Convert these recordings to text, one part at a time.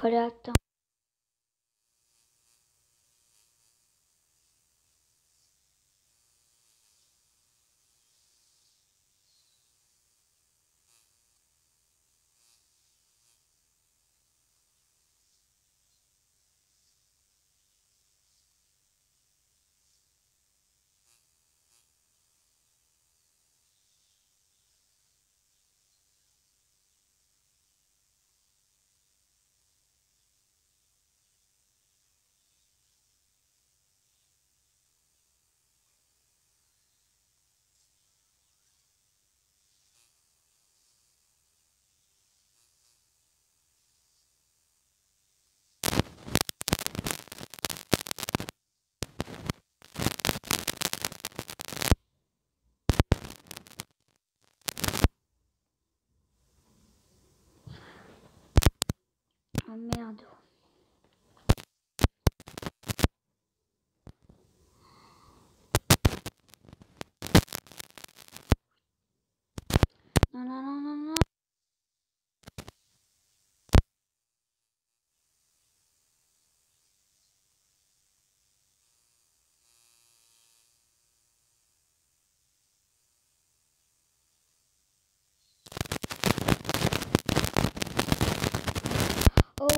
फरियाद Oh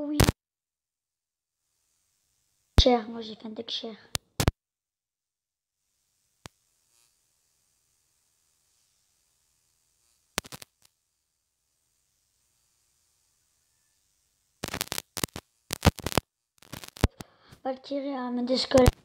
oui. Cher, moi j'ai fait un deck cher. Valkyrie arme des.